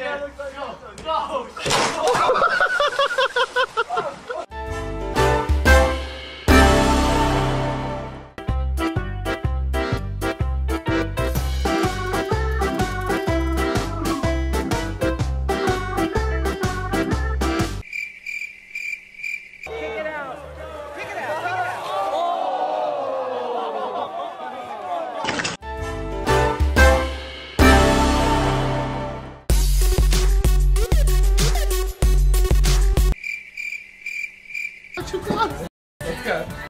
天天向上要好心 What you? Let's go.